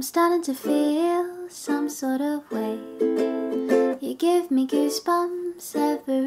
I'm starting to feel some sort of way. You give me goosebumps every.